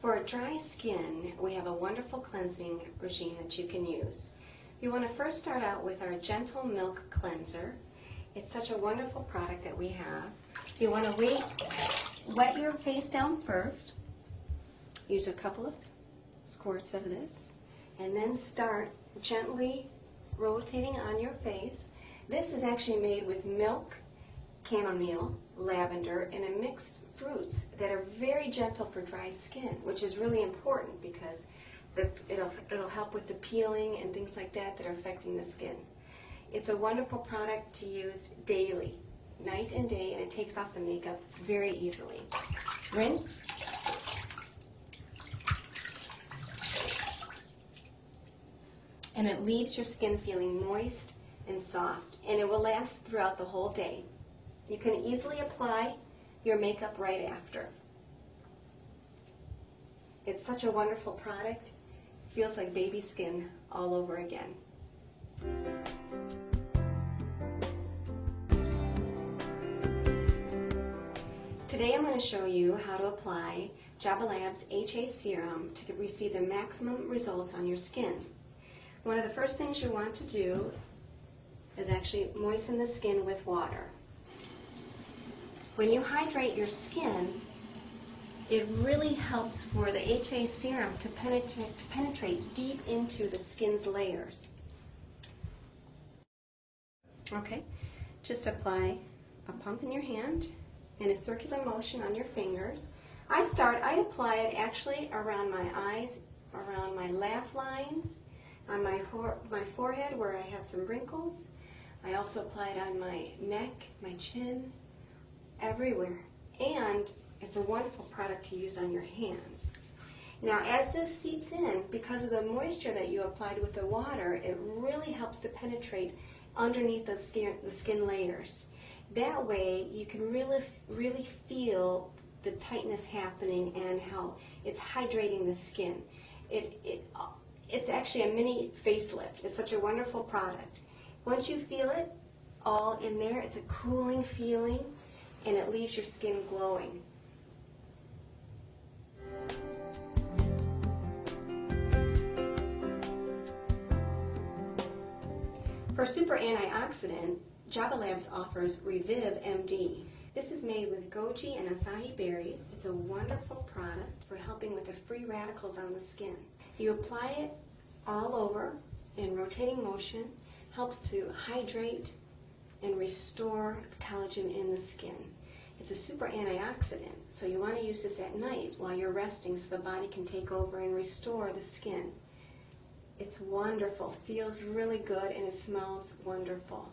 For dry skin, we have a wonderful cleansing regime that you can use. You want to first start out with our Gentle Milk Cleanser. It's such a wonderful product that we have. You want to wait, wet your face down first. Use a couple of squirts of this, and then start gently rotating on your face. This is actually made with milk, chamomile, lavender, and a mixed fruits that are very gentle for dry skin, which is really important because the, it'll, it'll help with the peeling and things like that that are affecting the skin. It's a wonderful product to use daily, night and day, and it takes off the makeup very easily. Rinse. And it leaves your skin feeling moist and soft, and it will last throughout the whole day. You can easily apply your makeup right after. It's such a wonderful product. Feels like baby skin all over again. Today I'm going to show you how to apply JabaLabs HA Serum to receive the maximum results on your skin. One of the first things you want to do is actually moisten the skin with water. When you hydrate your skin, it really helps for the HA serum to penetrate, to penetrate deep into the skin's layers. Okay, just apply a pump in your hand in a circular motion on your fingers. I start, I apply it actually around my eyes, around my laugh lines, on my, my forehead where I have some wrinkles. I also apply it on my neck, my chin, everywhere. And it's a wonderful product to use on your hands. Now, as this seeps in, because of the moisture that you applied with the water, it really helps to penetrate underneath the skin, the skin layers. That way, you can really, really feel the tightness happening and how it's hydrating the skin. It, it, it's actually a mini facelift. It's such a wonderful product. Once you feel it all in there, it's a cooling feeling and it leaves your skin glowing. For super antioxidant, JabaLabs offers Reviv MD. This is made with goji and acai berries. It's a wonderful product for helping with the free radicals on the skin. You apply it all over in rotating motion, helps to hydrate and restore collagen in the skin. It's a super antioxidant, so you want to use this at night while you're resting so the body can take over and restore the skin. It's wonderful, feels really good, and it smells wonderful.